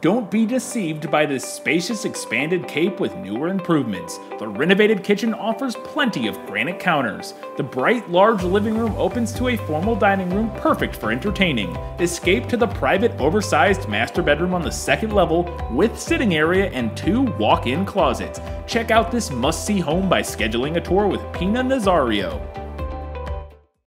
Don't be deceived by this spacious expanded cape with newer improvements. The renovated kitchen offers plenty of granite counters. The bright, large living room opens to a formal dining room perfect for entertaining. Escape to the private, oversized master bedroom on the second level with sitting area and two walk in closets. Check out this must see home by scheduling a tour with Pina Nazario.